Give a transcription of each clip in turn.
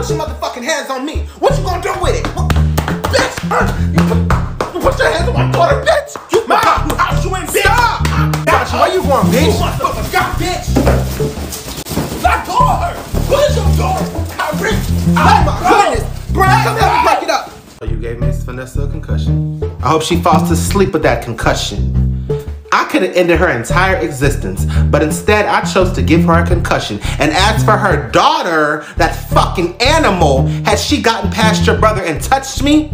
put your motherfucking hands on me. What you gonna do with it? What, bitch! Uh, you, put, you put your hands on my daughter, bitch! You, Ma, you house you in, bitch! Stop! Gotcha, where you going, bitch? You motherfucker, got bitch! Let go of her! Where's your daughter? Kyrie! Oh my goodness! Brian, come here and break it up! You gave Miss Vanessa a concussion. I hope she falls to sleep with that concussion. I could have ended her entire existence, but instead I chose to give her a concussion. And as for her daughter, that fucking animal, had she gotten past your brother and touched me,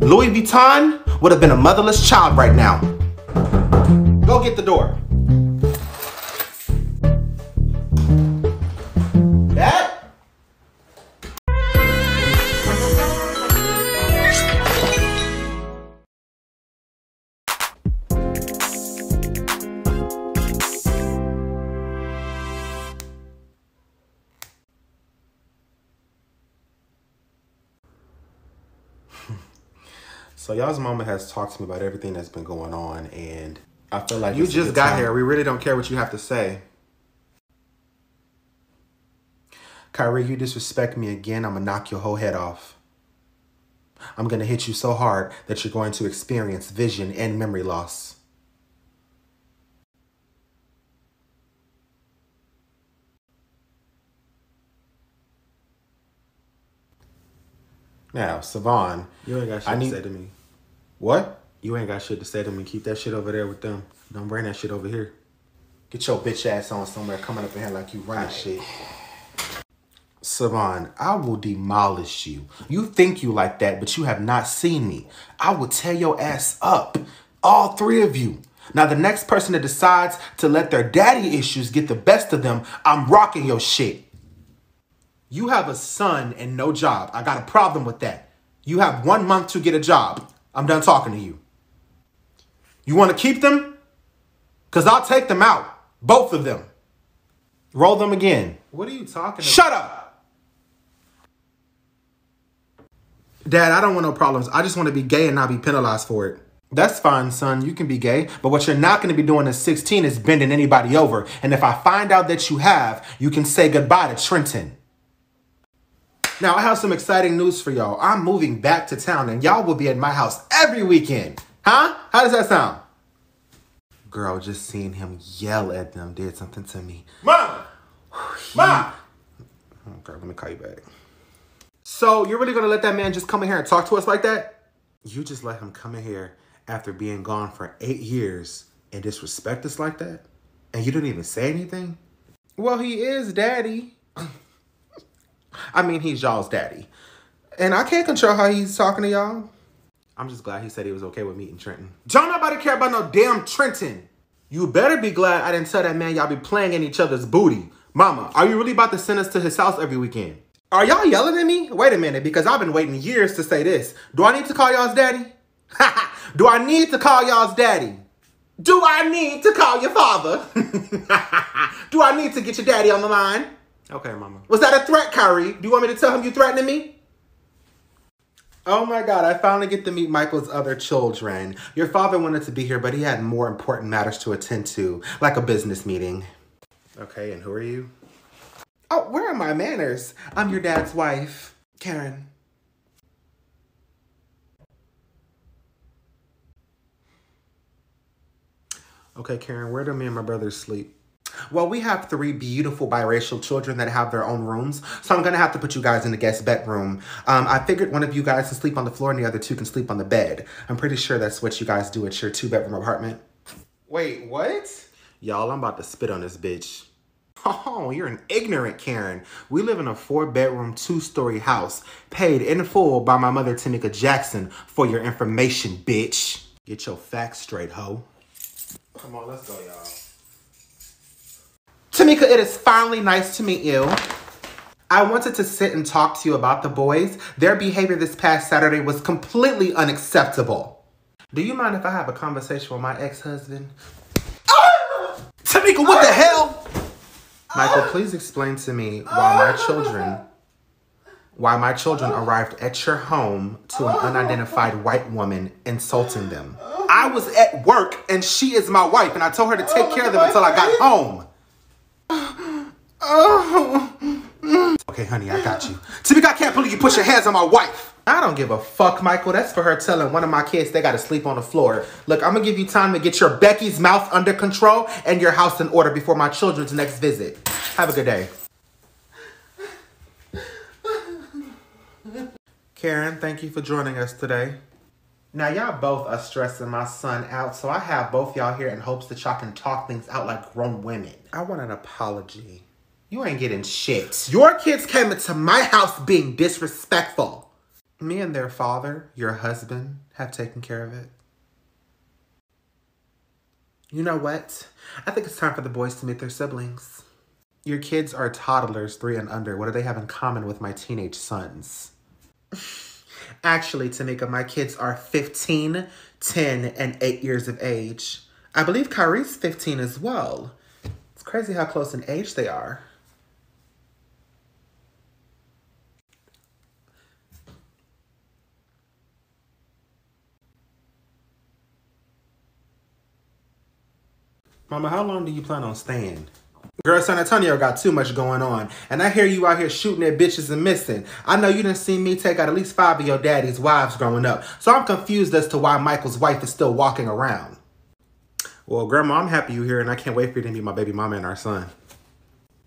Louis Vuitton would have been a motherless child right now. Go get the door. So y'all's mama has talked to me about everything that's been going on, and I feel like You just got time. here. We really don't care what you have to say. Kyrie, you disrespect me again, I'm gonna knock your whole head off. I'm gonna hit you so hard that you're going to experience vision and memory loss. Now, Savon, You ain't got shit I to need- say to me. What? You ain't got shit to say to me. Keep that shit over there with them. Don't bring that shit over here. Get your bitch ass on somewhere coming up in here like you running shit. Savon, I will demolish you. You think you like that, but you have not seen me. I will tear your ass up. All three of you. Now, the next person that decides to let their daddy issues get the best of them, I'm rocking your shit. You have a son and no job. I got a problem with that. You have one month to get a job. I'm done talking to you. You want to keep them? Because I'll take them out. Both of them. Roll them again. What are you talking about? Shut up! Dad, I don't want no problems. I just want to be gay and not be penalized for it. That's fine, son. You can be gay. But what you're not going to be doing at 16 is bending anybody over. And if I find out that you have, you can say goodbye to Trenton. Now, I have some exciting news for y'all. I'm moving back to town and y'all will be at my house every weekend. Huh? How does that sound? Girl, just seeing him yell at them did something to me. Mom! Mom! Okay, let me call you back. So you're really gonna let that man just come in here and talk to us like that? You just let him come in here after being gone for eight years and disrespect us like that? And you didn't even say anything? Well, he is daddy. I mean, he's y'all's daddy. And I can't control how he's talking to y'all. I'm just glad he said he was okay with meeting Trenton. Don't nobody care about no damn Trenton. You better be glad I didn't tell that man y'all be playing in each other's booty. Mama, are you really about to send us to his house every weekend? Are y'all yelling at me? Wait a minute, because I've been waiting years to say this. Do I need to call y'all's daddy? Do I need to call y'all's daddy? Do I need to call your father? Do I need to get your daddy on the line? Okay, mama. Was that a threat, Kyrie? Do you want me to tell him you threatening me? Oh my god, I finally get to meet Michael's other children. Your father wanted to be here, but he had more important matters to attend to, like a business meeting. Okay, and who are you? Oh, where are my manners? I'm your dad's wife, Karen. Okay, Karen, where do me and my brothers sleep? Well, we have three beautiful biracial children that have their own rooms, so I'm gonna have to put you guys in the guest bedroom. Um, I figured one of you guys can sleep on the floor and the other two can sleep on the bed. I'm pretty sure that's what you guys do at your two bedroom apartment. Wait, what? Y'all, I'm about to spit on this bitch. Oh, you're an ignorant Karen. We live in a four bedroom, two story house, paid in full by my mother, Tamika Jackson, for your information, bitch. Get your facts straight, ho. Come on, let's go, y'all. Tamika, it is finally nice to meet you. I wanted to sit and talk to you about the boys. Their behavior this past Saturday was completely unacceptable. Do you mind if I have a conversation with my ex-husband? Ah! Tamika, what the hell? Michael, please explain to me why my children why my children arrived at your home to an unidentified white woman insulting them. I was at work and she is my wife and I told her to take care of them until I got home. Oh. Okay, honey, I got you. Tamika, I can't believe you put your hands on my wife. I don't give a fuck, Michael. That's for her telling one of my kids they gotta sleep on the floor. Look, I'm gonna give you time to get your Becky's mouth under control and your house in order before my children's next visit. Have a good day. Karen, thank you for joining us today. Now, y'all both are stressing my son out, so I have both y'all here in hopes that y'all can talk things out like grown women. I want an apology. You ain't getting shit. Your kids came into my house being disrespectful. Me and their father, your husband, have taken care of it. You know what? I think it's time for the boys to meet their siblings. Your kids are toddlers, three and under. What do they have in common with my teenage sons? Actually, Tamika, my kids are 15, 10, and 8 years of age. I believe Kyrie's 15 as well. It's crazy how close in age they are. Mama, how long do you plan on staying? Girl, San Antonio got too much going on. And I hear you out here shooting at bitches and missing. I know you didn't see me take out at least five of your daddy's wives growing up. So I'm confused as to why Michael's wife is still walking around. Well, Grandma, I'm happy you're here and I can't wait for you to meet my baby mama and our son.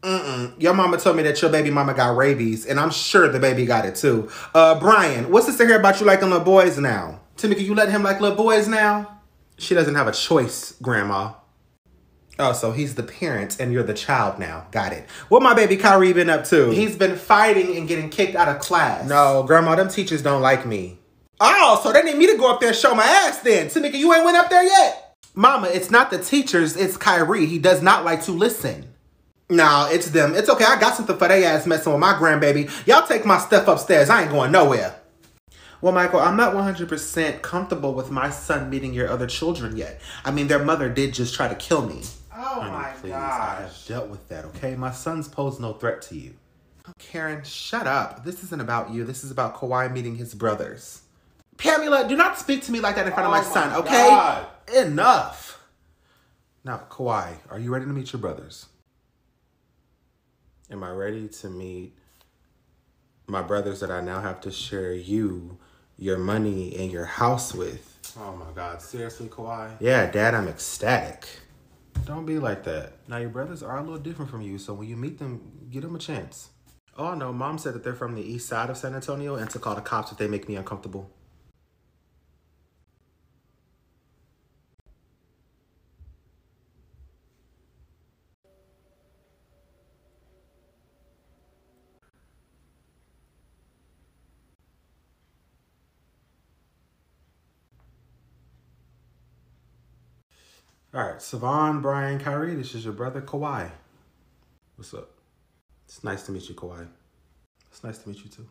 Mm-mm. Your mama told me that your baby mama got rabies, and I'm sure the baby got it too. Uh, Brian, what's this to hear about you liking little boys now? Timmy, can you let him like little boys now? She doesn't have a choice, Grandma. Oh, so he's the parent and you're the child now. Got it. What my baby Kyrie been up to? He's been fighting and getting kicked out of class. No, grandma, them teachers don't like me. Oh, so they need me to go up there and show my ass then. Tamika, you ain't went up there yet? Mama, it's not the teachers, it's Kyrie. He does not like to listen. No, it's them. It's okay. I got something for they ass messing with my grandbaby. Y'all take my stuff upstairs. I ain't going nowhere. Well, Michael, I'm not 100% comfortable with my son meeting your other children yet. I mean, their mother did just try to kill me. Oh Honey, my please, gosh. I have dealt with that, okay? My sons pose no threat to you. Oh, Karen, shut up. This isn't about you. This is about Kawhi meeting his brothers. Pamela, do not speak to me like that in front oh of my, oh my son, okay? God. Enough. Now, Kawhi, are you ready to meet your brothers? Am I ready to meet my brothers that I now have to share you, your money, and your house with? Oh my God, seriously, Kawhi? Yeah, Dad, I'm ecstatic. Don't be like that. Now, your brothers are a little different from you, so when you meet them, give them a chance. Oh, no, Mom said that they're from the east side of San Antonio and to call the cops if they make me uncomfortable. All right, Savon, Brian, Kyrie, this is your brother, Kawhi. What's up? It's nice to meet you, Kawhi. It's nice to meet you, too.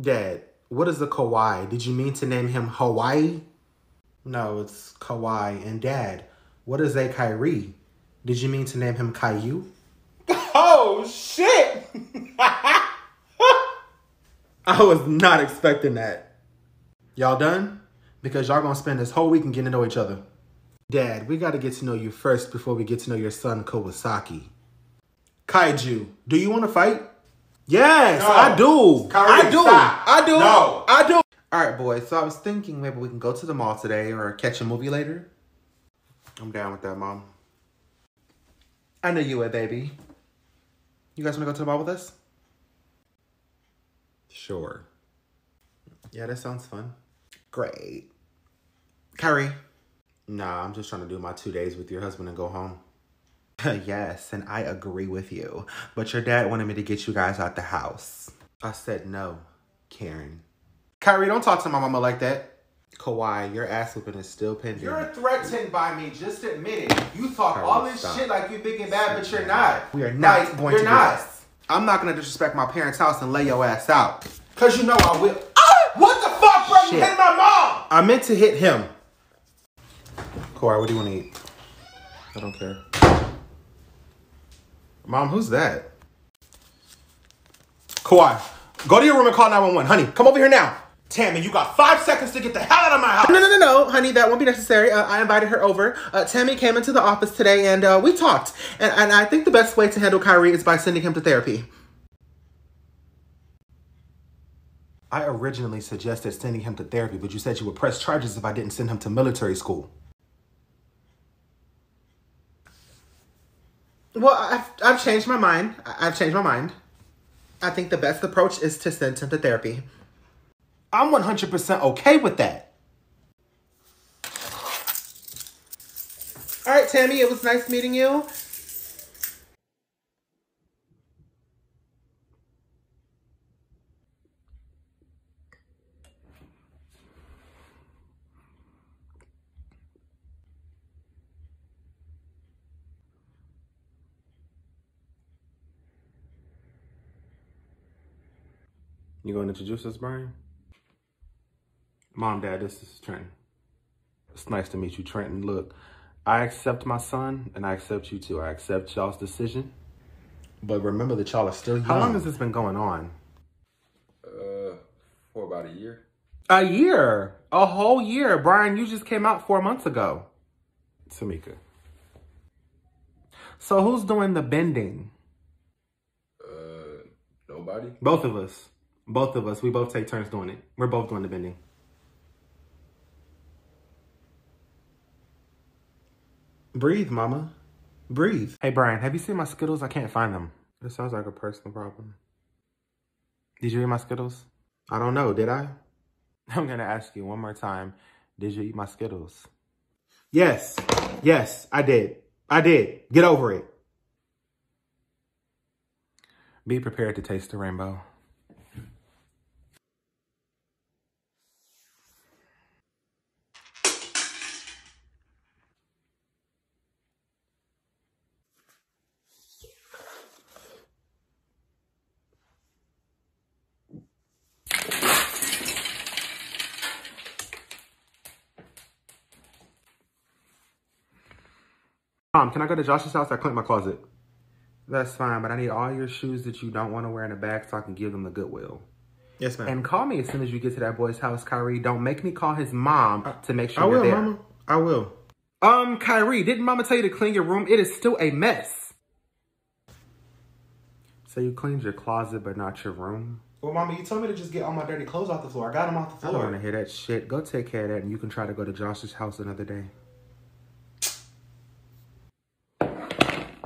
Dad, what is the Kawhi? Did you mean to name him Hawaii? No, it's Kawhi. And Dad, what is a Kyrie? Did you mean to name him Caillou? Oh, shit! I was not expecting that. Y'all done? Because y'all gonna spend this whole weekend getting to know each other. Dad, we gotta get to know you first before we get to know your son, Kawasaki. Kaiju, do you wanna fight? Yes, no. I do. I do. Stop. I do. No. I do. All right, boys. So I was thinking maybe we can go to the mall today or catch a movie later. I'm down with that, Mom. I know you would, baby. You guys wanna go to the mall with us? Sure. Yeah, that sounds fun. Great. Kyrie. Nah, I'm just trying to do my two days with your husband and go home. yes, and I agree with you. But your dad wanted me to get you guys out the house. I said no, Karen. Kyrie, don't talk to my mama like that. Kawhi, your ass whooping is still pending. You're threatened by me. Just admit it. You talk Kyrie, all this stop. shit like you're big and bad, but you're not. We are not like, going you're to not. do this. I'm not gonna disrespect my parents' house and lay your ass out. Cause you know I will. Ah! What the fuck, bro? Shit. You hit my mom. I meant to hit him. Kawhi, what do you want to eat? I don't care. Mom, who's that? Kawhi, go to your room and call 911. Honey, come over here now. Tammy, you got five seconds to get the hell out of my house. No, no, no, no, honey, that won't be necessary. Uh, I invited her over. Uh, Tammy came into the office today and uh, we talked. And, and I think the best way to handle Kyrie is by sending him to therapy. I originally suggested sending him to therapy, but you said you would press charges if I didn't send him to military school. Well, I've, I've changed my mind. I've changed my mind. I think the best approach is to send him to therapy. I'm 100% okay with that. All right, Tammy, it was nice meeting you. You going to introduce us, Brian? Mom, Dad, this is Trenton. It's nice to meet you, Trenton. Look, I accept my son, and I accept you too. I accept y'all's decision. But remember that y'all are still young. How long has this been going on? Uh, for about a year. A year? A whole year. Brian, you just came out four months ago. Tamika. So who's doing the bending? Uh, nobody. Both of us. Both of us. We both take turns doing it. We're both doing the bending. Breathe, mama. Breathe. Hey, Brian, have you seen my Skittles? I can't find them. This sounds like a personal problem. Did you eat my Skittles? I don't know. Did I? I'm going to ask you one more time. Did you eat my Skittles? Yes. Yes, I did. I did. Get over it. Be prepared to taste the rainbow. Mom, can I go to Josh's house? I cleaned my closet. That's fine, but I need all your shoes that you don't want to wear in a bag so I can give them the Goodwill. Yes, ma'am. And call me as soon as you get to that boy's house, Kyrie. Don't make me call his mom I, to make sure I will, there. Mama. I will. Um, Kyrie, didn't mama tell you to clean your room? It is still a mess. So you cleaned your closet, but not your room? Well, mama, you told me to just get all my dirty clothes off the floor. I got them off the floor. I don't want to hear that shit. Go take care of that, and you can try to go to Josh's house another day.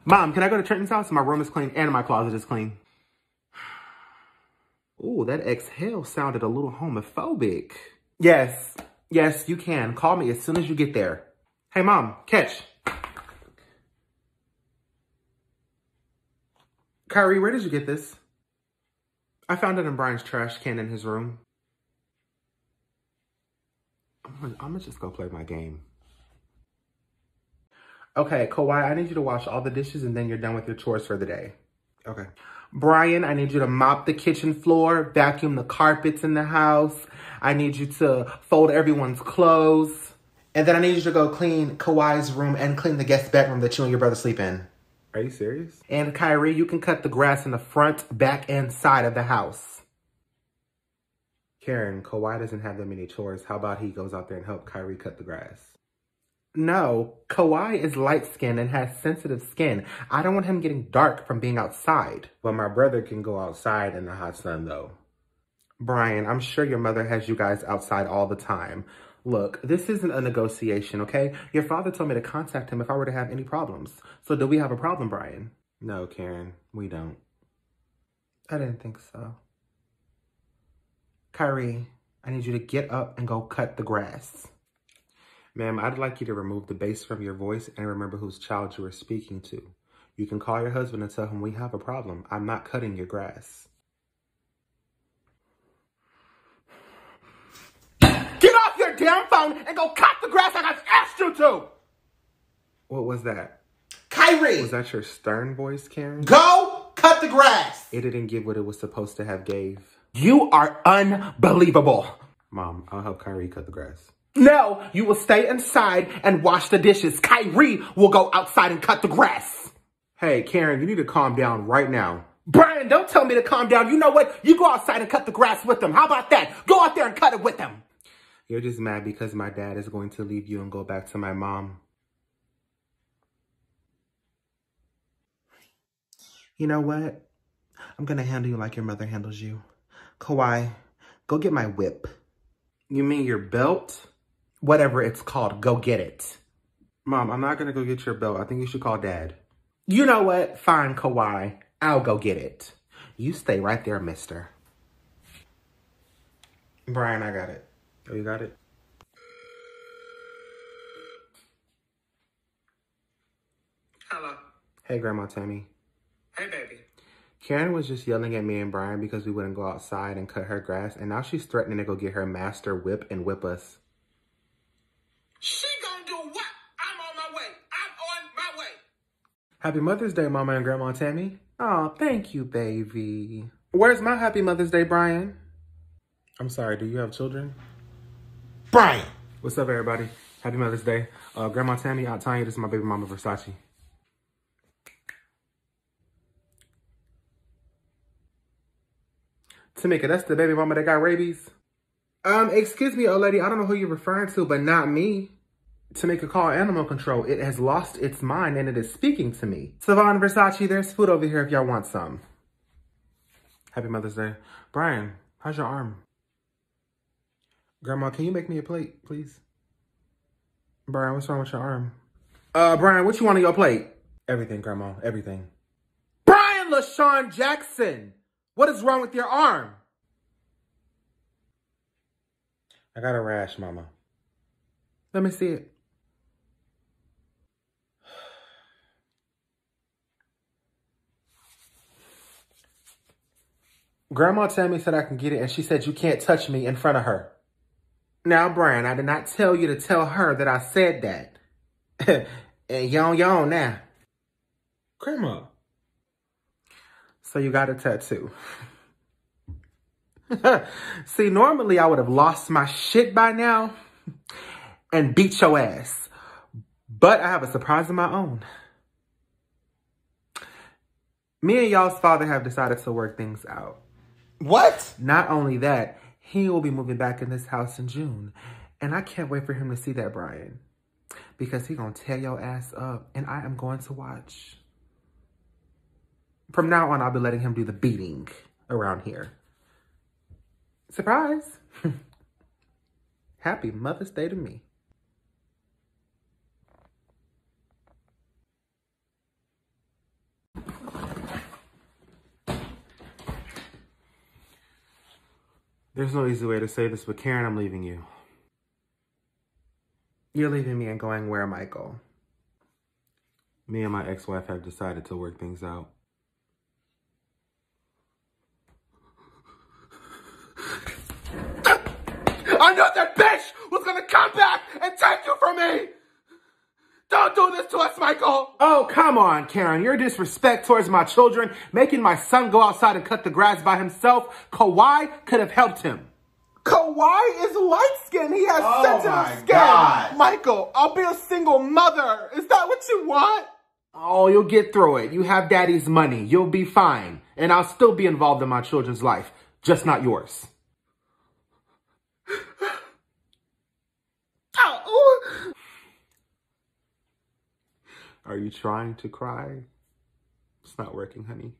Mom, can I go to Trenton's house? My room is clean and my closet is clean. Ooh, that exhale sounded a little homophobic. Yes, yes, you can. Call me as soon as you get there. Hey, Mom, catch. Kyrie, where did you get this? I found it in Brian's trash can in his room. I'm gonna, I'm gonna just go play my game. Okay, Kawhi, I need you to wash all the dishes and then you're done with your chores for the day. Okay. Brian, I need you to mop the kitchen floor, vacuum the carpets in the house. I need you to fold everyone's clothes. And then I need you to go clean Kawhi's room and clean the guest bedroom that you and your brother sleep in. Are you serious? And Kyrie, you can cut the grass in the front, back, and side of the house. Karen, Kawhi doesn't have that many chores. How about he goes out there and help Kyrie cut the grass? No, Kawhi is light skinned and has sensitive skin. I don't want him getting dark from being outside. But my brother can go outside in the hot sun though. Brian, I'm sure your mother has you guys outside all the time. Look, this isn't a negotiation, okay? Your father told me to contact him if I were to have any problems. So do we have a problem, Brian? No, Karen, we don't. I didn't think so. Kyrie, I need you to get up and go cut the grass. Ma'am, I'd like you to remove the bass from your voice and remember whose child you are speaking to. You can call your husband and tell him we have a problem. I'm not cutting your grass. Get off your damn phone and go cut the grass like I've asked you to! What was that? Kyrie! Was that your stern voice, Karen? Go cut the grass! It didn't give what it was supposed to have gave. You are unbelievable. Mom, I'll help Kyrie cut the grass. No, you will stay inside and wash the dishes. Kyrie will go outside and cut the grass. Hey, Karen, you need to calm down right now. Brian, don't tell me to calm down. You know what? You go outside and cut the grass with them. How about that? Go out there and cut it with them. You're just mad because my dad is going to leave you and go back to my mom. You know what? I'm going to handle you like your mother handles you. Kawhi, Go get my whip. You mean your belt? Whatever it's called, go get it. Mom, I'm not gonna go get your belt. I think you should call dad. You know what? Fine, Kawhi. I'll go get it. You stay right there, mister. Brian, I got it. Oh, you got it? Hello. Hey, Grandma Tammy. Hey, baby. Karen was just yelling at me and Brian because we wouldn't go outside and cut her grass, and now she's threatening to go get her master whip and whip us. She gonna do what? I'm on my way. I'm on my way. Happy Mother's Day, Mama and Grandma Tammy. Oh, thank you, baby. Where's my Happy Mother's Day, Brian? I'm sorry, do you have children? Brian. What's up, everybody? Happy Mother's Day. Uh, Grandma Tammy, Aunt Tanya, this is my baby mama, Versace. Tamika, that's the baby mama that got rabies? Um, excuse me, old lady, I don't know who you're referring to, but not me. Tamika, call animal control. It has lost its mind and it is speaking to me. Savon Versace, there's food over here if y'all want some. Happy Mother's Day. Brian, how's your arm? Grandma, can you make me a plate, please? Brian, what's wrong with your arm? Uh, Brian, what you want on your plate? Everything, Grandma, everything. Brian LaShawn Jackson! What is wrong with your arm? I got a rash, Mama. Let me see it. Grandma Tammy said I can get it, and she said you can't touch me in front of her. Now, Brian, I did not tell you to tell her that I said that. and you on your own now. Grandma. So you got a tattoo. See, normally I would have lost my shit by now and beat your ass. But I have a surprise of my own. Me and y'all's father have decided to work things out. What? Not only that, he will be moving back in this house in June. And I can't wait for him to see that, Brian. Because he gonna tear your ass up and I am going to watch. From now on, I'll be letting him do the beating around here. Surprise! Happy Mother's Day to me. There's no easy way to say this, but Karen, I'm leaving you. You're leaving me and going where, Michael? Me and my ex-wife have decided to work things out. I knew that bitch was gonna come back and take you from me! Don't do this to us, Michael! Oh, come on, Karen. Your disrespect towards my children, making my son go outside and cut the grass by himself, Kawhi could have helped him. Kawhi is light skinned. He has Oh sensitive skin. God. Michael, I'll be a single mother. Is that what you want? Oh, you'll get through it. You have daddy's money. You'll be fine. And I'll still be involved in my children's life, just not yours. Oh. Are you trying to cry? It's not working, honey.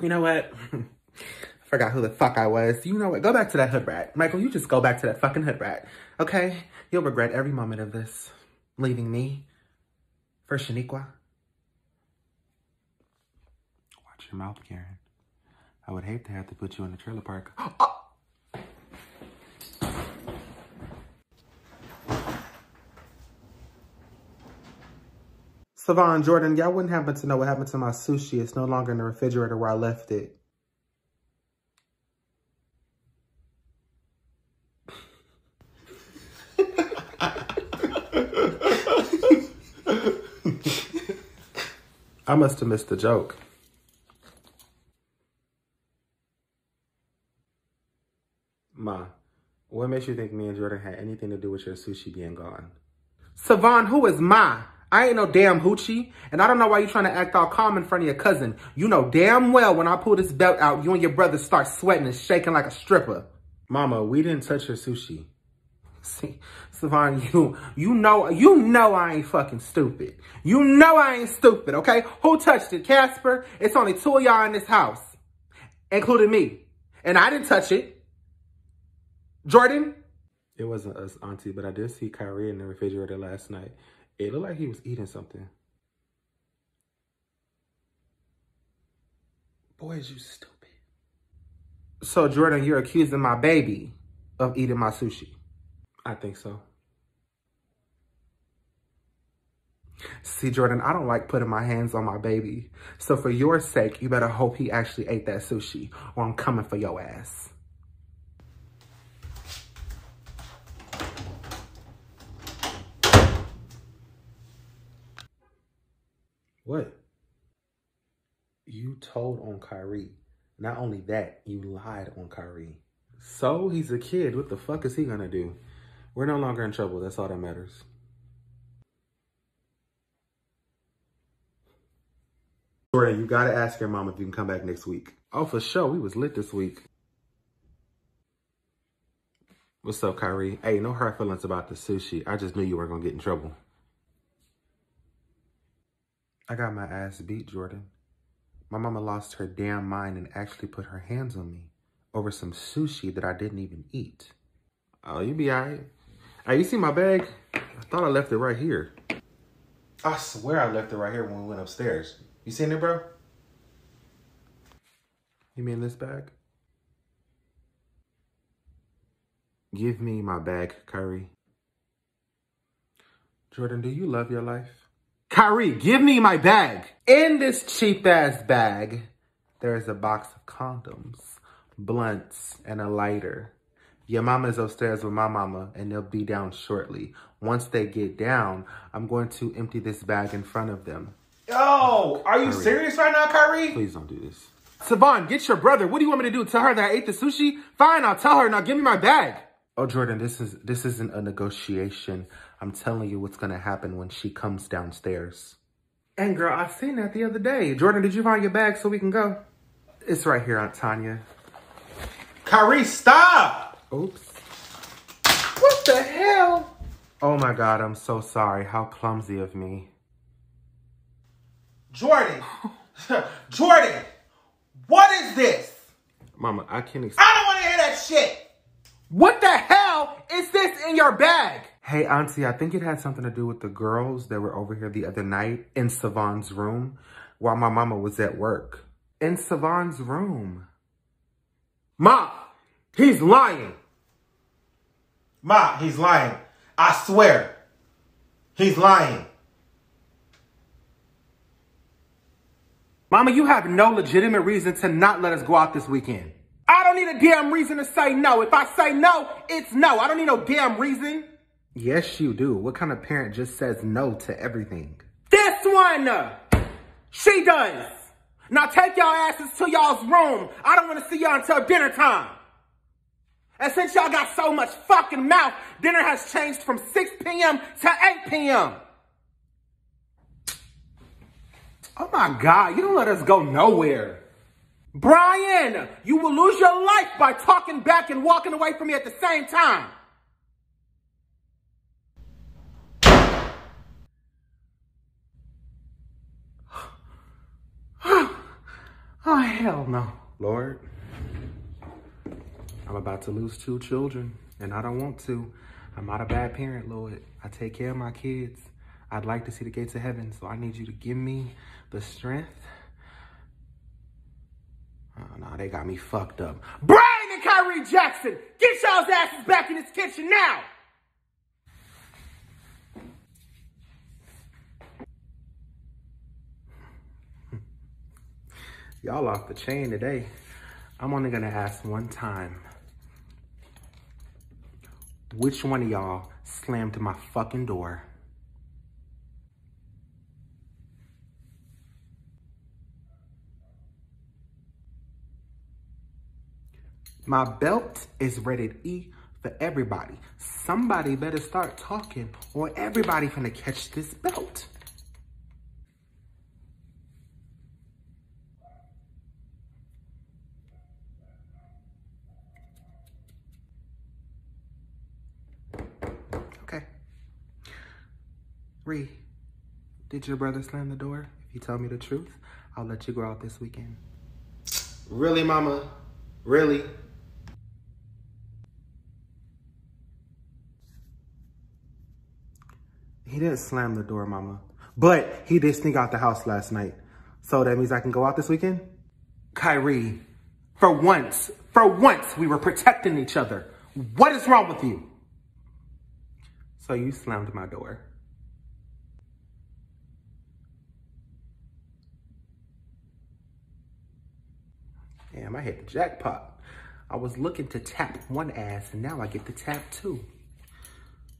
You know what? I forgot who the fuck I was. You know what? Go back to that hood rat. Michael, you just go back to that fucking hood rat. Okay? You'll regret every moment of this. Leaving me for Shaniqua. Watch your mouth, Karen. I would hate to have to put you in the trailer park. Oh! Savon, Jordan, y'all wouldn't happen to know what happened to my sushi. It's no longer in the refrigerator where I left it. I must have missed the joke. Ma, what makes you think me and Jordan had anything to do with your sushi being gone? Savon, who is Ma? I ain't no damn hoochie, and I don't know why you're trying to act all calm in front of your cousin. You know damn well when I pull this belt out, you and your brother start sweating and shaking like a stripper. Mama, we didn't touch your sushi. See, Savon, you you know you know I ain't fucking stupid. You know I ain't stupid, okay? Who touched it? Casper? It's only two of y'all in this house, including me. And I didn't touch it. Jordan? It wasn't us, Auntie, but I did see Kyrie in the refrigerator last night. It looked like he was eating something. Boys, you stupid. So, Jordan, you're accusing my baby of eating my sushi? I think so. See, Jordan, I don't like putting my hands on my baby. So for your sake, you better hope he actually ate that sushi or I'm coming for your ass. What? You told on Kyrie. Not only that, you lied on Kyrie. So he's a kid. What the fuck is he gonna do? We're no longer in trouble. That's all that matters. Jordan, you gotta ask your mom if you can come back next week. Oh, for sure. We was lit this week. What's up, Kyrie? Hey, no hard feelings about the sushi. I just knew you weren't gonna get in trouble. I got my ass beat, Jordan. My mama lost her damn mind and actually put her hands on me over some sushi that I didn't even eat. Oh, you be all right. Hey, you see my bag? I thought I left it right here. I swear I left it right here when we went upstairs. You seen it, bro? You mean this bag? Give me my bag, Curry. Jordan, do you love your life? Kyrie, give me my bag. In this cheap ass bag, there is a box of condoms, blunts, and a lighter. Your mama is upstairs with my mama, and they'll be down shortly. Once they get down, I'm going to empty this bag in front of them. Yo, are you Kyrie. serious right now, Kyrie? Please don't do this. Savon, get your brother. What do you want me to do? Tell her that I ate the sushi? Fine, I'll tell her. Now give me my bag. Oh, Jordan, this is this isn't a negotiation. I'm telling you what's gonna happen when she comes downstairs. And girl, I seen that the other day. Jordan, did you find your bag so we can go? It's right here, Aunt Tanya. Kyrie, stop! Oops. What the hell? Oh my God, I'm so sorry. How clumsy of me. Jordan, Jordan, what is this? Mama, I can't. I don't want to hear that shit. What the hell is this in your bag? Hey, Auntie, I think it had something to do with the girls that were over here the other night in Savon's room while my mama was at work. In Savon's room. Ma, he's lying. Ma, he's lying. I swear. He's lying. Mama, you have no legitimate reason to not let us go out this weekend. I don't need a damn reason to say no. If I say no, it's no. I don't need no damn reason. Yes, you do. What kind of parent just says no to everything? This one! She does! Now take y'all asses to y'all's room. I don't want to see y'all until dinner time. And since y'all got so much fucking mouth, dinner has changed from 6 p.m. to 8 p.m. Oh my God, you don't let us go nowhere. Brian, you will lose your life by talking back and walking away from me at the same time. Oh, hell no. Lord, I'm about to lose two children, and I don't want to. I'm not a bad parent, Lord. I take care of my kids. I'd like to see the gates of heaven, so I need you to give me the strength. Oh, no, they got me fucked up. Brian and Kyrie Jackson, get y'all's asses back in this kitchen now! Y'all off the chain today. I'm only gonna ask one time. Which one of y'all slammed my fucking door? My belt is rated E for everybody. Somebody better start talking or everybody gonna catch this belt. Okay. Ree, did your brother slam the door? If you tell me the truth, I'll let you go out this weekend. Really, mama? Really? He didn't slam the door, mama. But he did sneak out the house last night. So that means I can go out this weekend? Kyrie, for once, for once, we were protecting each other. What is wrong with you? So you slammed my door. Damn, I hit the jackpot. I was looking to tap one ass and now I get to tap two.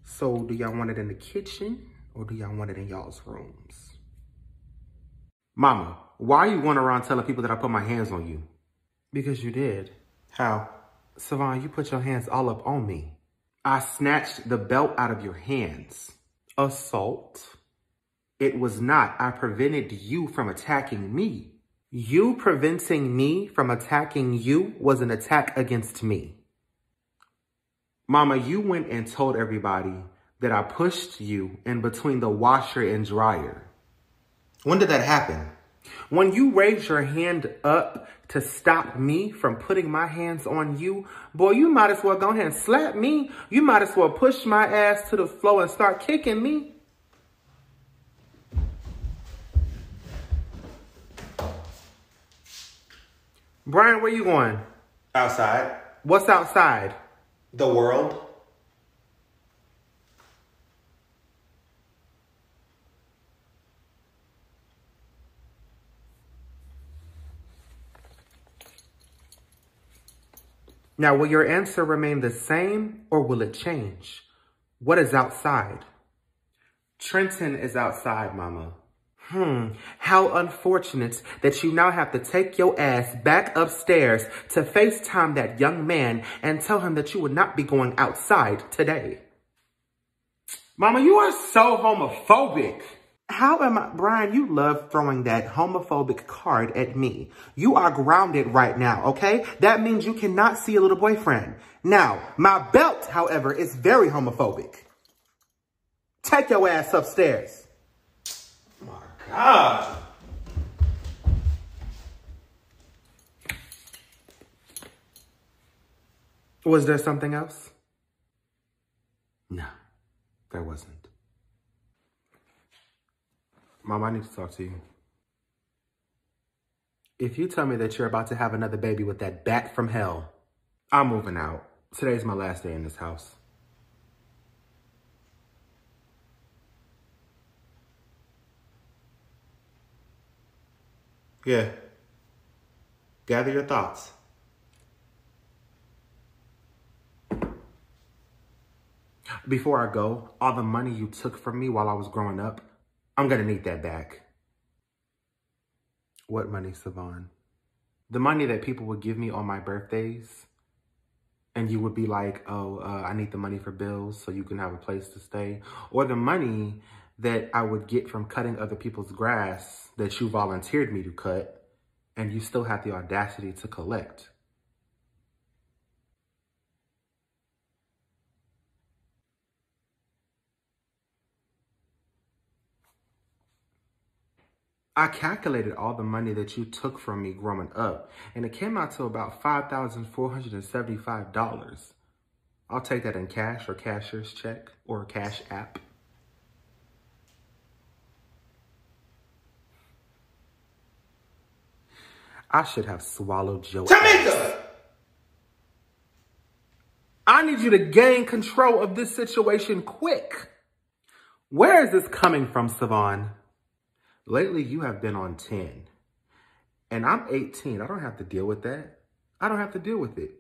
So do y'all want it in the kitchen or do y'all want it in y'all's rooms? Mama, why are you going around telling people that I put my hands on you? Because you did. How? Savon, you put your hands all up on me. I snatched the belt out of your hands. Assault? It was not. I prevented you from attacking me. You preventing me from attacking you was an attack against me. Mama, you went and told everybody that I pushed you in between the washer and dryer. When did that happen? When you raised your hand up to stop me from putting my hands on you, boy, you might as well go ahead and slap me. You might as well push my ass to the floor and start kicking me. Brian, where you going? Outside. What's outside? The world. Now, will your answer remain the same or will it change? What is outside? Trenton is outside, Mama. Hmm, how unfortunate that you now have to take your ass back upstairs to FaceTime that young man and tell him that you would not be going outside today. Mama, you are so homophobic. How am I, Brian, you love throwing that homophobic card at me. You are grounded right now, okay? That means you cannot see a little boyfriend. Now, my belt, however, is very homophobic. Take your ass upstairs. God. Was there something else? No, there wasn't. Mom, I need to talk to you. If you tell me that you're about to have another baby with that bat from hell, I'm moving out. Today's my last day in this house. Yeah. Gather your thoughts. Before I go, all the money you took from me while I was growing up, I'm gonna need that back. What money, Savon? The money that people would give me on my birthdays, and you would be like, oh, uh, I need the money for bills so you can have a place to stay. Or the money that I would get from cutting other people's grass that you volunteered me to cut, and you still had the audacity to collect. I calculated all the money that you took from me growing up, and it came out to about $5,475. I'll take that in cash or cashier's check or cash app. I should have swallowed your Tamika! I need you to gain control of this situation quick. Where is this coming from, Savon? Lately, you have been on 10. And I'm 18. I don't have to deal with that. I don't have to deal with it.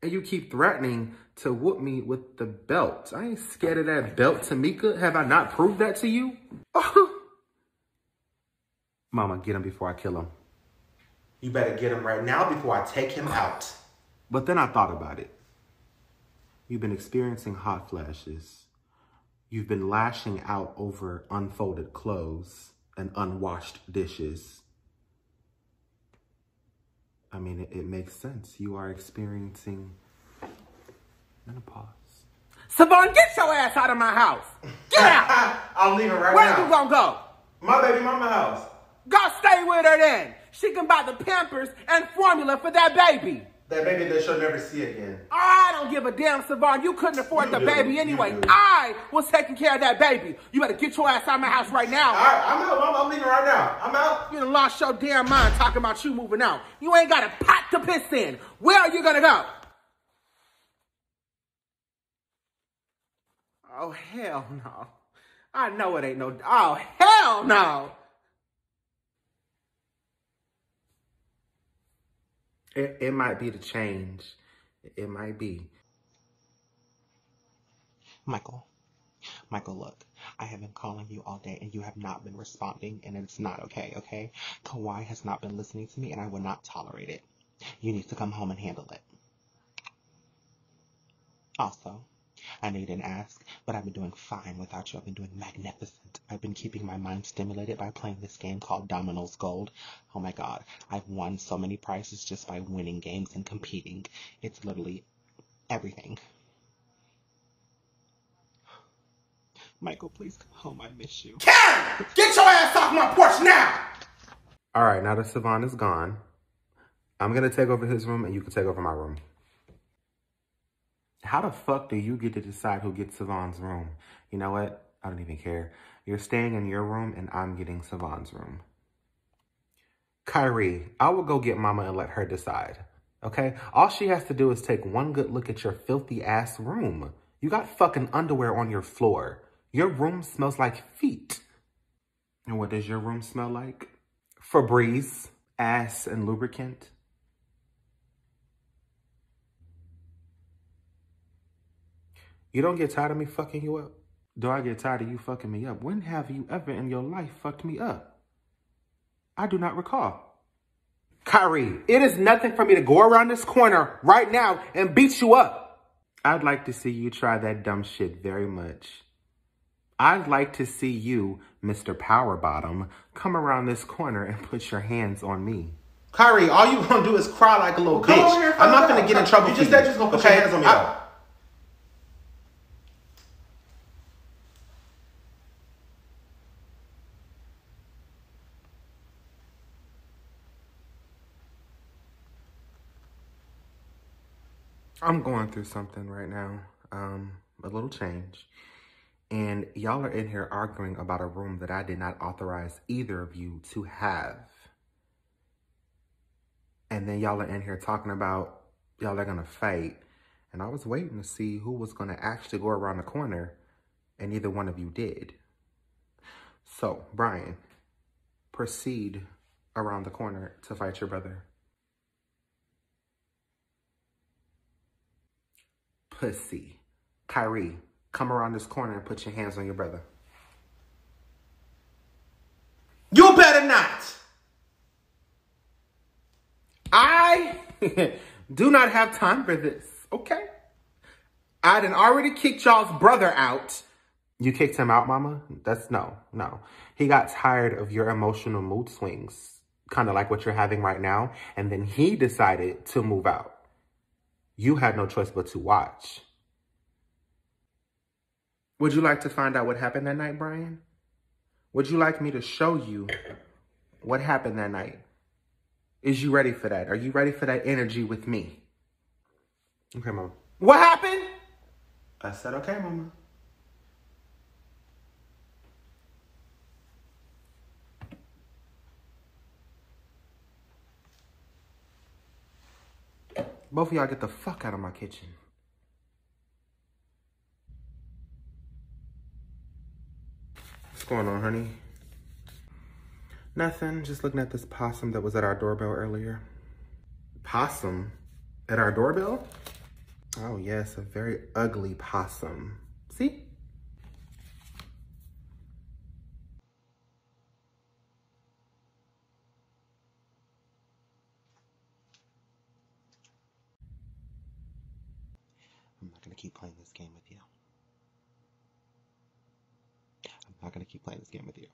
And you keep threatening to whoop me with the belt. I ain't scared of that belt, Tamika. Have I not proved that to you? Mama, get him before I kill him. You better get him right now before I take him out. But then I thought about it. You've been experiencing hot flashes. You've been lashing out over unfolded clothes and unwashed dishes. I mean, it, it makes sense. You are experiencing menopause. Savon, get your ass out of my house. Get out. I'm leaving right now. Where now. you gonna go? My baby mama house. Go stay with her then. She can buy the Pampers and formula. for that baby. That baby that she'll never see again. I don't give a damn, Savon. You couldn't afford the do. baby anyway. I was taking care of that baby. You better get your ass out of my house right now. All right, I'm out. I'm, I'm leaving right now. I'm out. You done lost your damn mind talking about you moving out. You ain't got a pot to piss in. Where are you gonna go? Oh, hell no. I know it ain't no. Oh, hell no. It, it might be the change. It might be. Michael, Michael, look, I have been calling you all day and you have not been responding and it's not okay, okay? Kawhi has not been listening to me and I will not tolerate it. You need to come home and handle it. Also, I know you didn't ask, but I've been doing fine without you. I've been doing magnificent. I've been keeping my mind stimulated by playing this game called Dominoes Gold. Oh my god, I've won so many prizes just by winning games and competing. It's literally everything. Michael, please come home. I miss you. Karen, get your ass off my porch now. All right, now that Savon is gone, I'm gonna take over his room and you can take over my room. How the fuck do you get to decide who gets Savon's room? You know what? I don't even care. You're staying in your room and I'm getting Savon's room. Kyrie, I will go get mama and let her decide. Okay? All she has to do is take one good look at your filthy ass room. You got fucking underwear on your floor. Your room smells like feet. And what does your room smell like? Febreze, ass, and lubricant. You don't get tired of me fucking you up? Do I get tired of you fucking me up? When have you ever in your life fucked me up? I do not recall. Kyrie, it is nothing for me to go around this corner right now and beat you up. I'd like to see you try that dumb shit very much. I'd like to see you, Mr. Power Bottom, come around this corner and put your hands on me. Kyrie, all you gonna do is cry like a little come bitch. here I'm not gonna get in trouble You just said you was gonna put your hands on me, I- I'm going through something right now, um, a little change. And y'all are in here arguing about a room that I did not authorize either of you to have. And then y'all are in here talking about y'all are gonna fight. And I was waiting to see who was gonna actually go around the corner, and neither one of you did. So, Brian, proceed around the corner to fight your brother. Pussy. Kyrie, come around this corner and put your hands on your brother. You better not. I do not have time for this, okay? I done already kicked y'all's brother out. You kicked him out, mama? That's no, no. He got tired of your emotional mood swings, kind of like what you're having right now, and then he decided to move out. You had no choice but to watch. Would you like to find out what happened that night, Brian? Would you like me to show you what happened that night? Is you ready for that? Are you ready for that energy with me? Okay, mama. What happened? I said, okay, mama. Both of y'all get the fuck out of my kitchen. What's going on, honey? Nothing. Just looking at this possum that was at our doorbell earlier. Possum? At our doorbell? Oh, yes, a very ugly possum. See? Not gonna keep playing this game with you. I'm not gonna keep playing this game with you.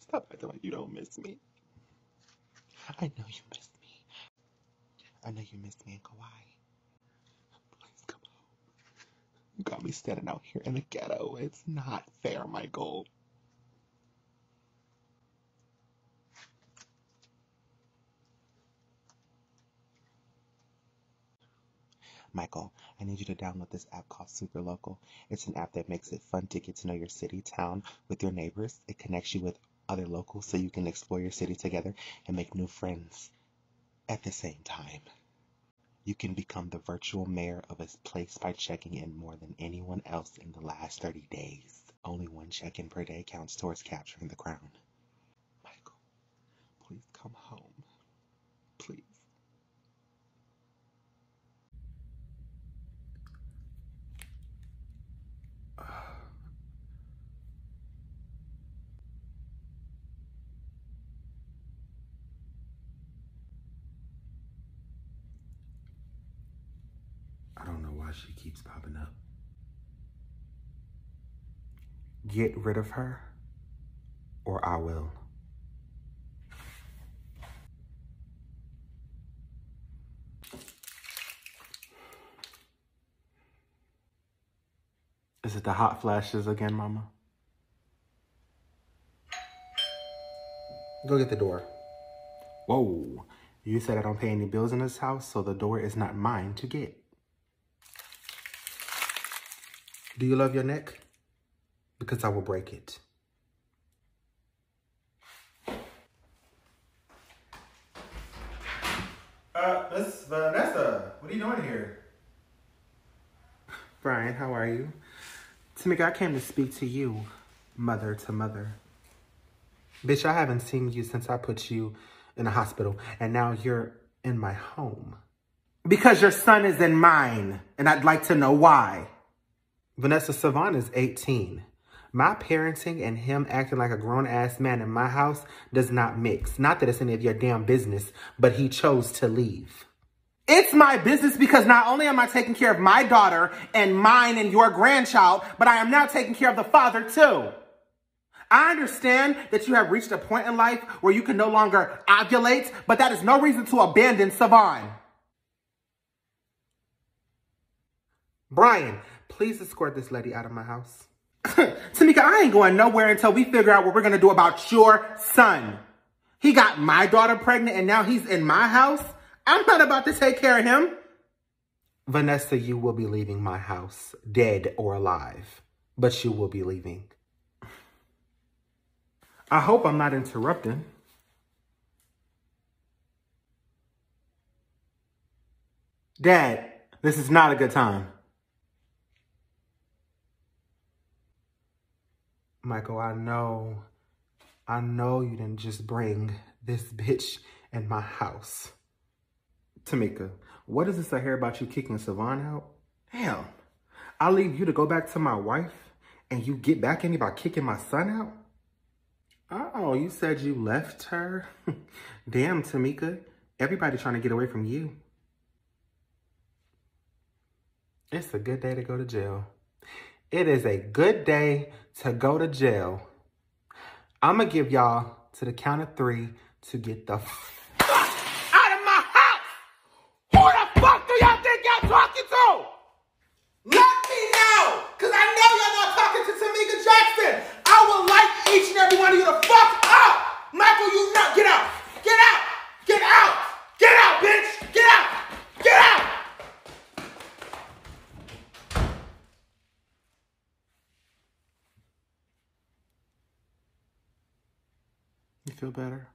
Stop acting like you don't miss me. I know you miss me. I know you miss me in Kauai. Please come home. You got me standing out here in the ghetto. It's not fair, Michael. Michael, I need you to download this app called Super Local. It's an app that makes it fun to get to know your city, town with your neighbors. It connects you with other locals so you can explore your city together and make new friends at the same time. You can become the virtual mayor of a place by checking in more than anyone else in the last 30 days. Only one check in per day counts towards capturing the crown. Michael, please come home. Please. I don't know why she keeps popping up. Get rid of her, or I will. Is it the hot flashes again, Mama? Go get the door. Whoa. You said I don't pay any bills in this house, so the door is not mine to get. Do you love your neck? Because I will break it. Uh, Miss Vanessa, what are you doing here? Brian, how are you? Tamika, I came to speak to you, mother to mother. Bitch, I haven't seen you since I put you in a hospital, and now you're in my home. Because your son is in mine, and I'd like to know why. Vanessa Savon is 18. My parenting and him acting like a grown ass man in my house does not mix. Not that it's any of your damn business, but he chose to leave. It's my business because not only am I taking care of my daughter and mine and your grandchild, but I am now taking care of the father too. I understand that you have reached a point in life where you can no longer ovulate, but that is no reason to abandon Savon. Brian, please escort this lady out of my house. Tamika, I ain't going nowhere until we figure out what we're going to do about your son. He got my daughter pregnant and now he's in my house. I'm not about to take care of him. Vanessa, you will be leaving my house, dead or alive, but you will be leaving. I hope I'm not interrupting. Dad, this is not a good time. Michael, I know, I know you didn't just bring this bitch in my house. Tamika, what is this I hear about you kicking Savon out? Damn, I'll leave you to go back to my wife and you get back at me by kicking my son out? Oh, you said you left her? Damn, Tamika, everybody trying to get away from you. It's a good day to go to jail. It is a good day to go to jail. I'm going to give y'all to the count of three to get the fuck out of my house. Who the fuck do y'all think y'all talking to? Let me know, because I know y'all not talking to Tamika Jackson. I would like each and every one of you to fuck up. Michael, you not get out. Get out. Get out. Get out, bitch. Get out. Get out. You feel better?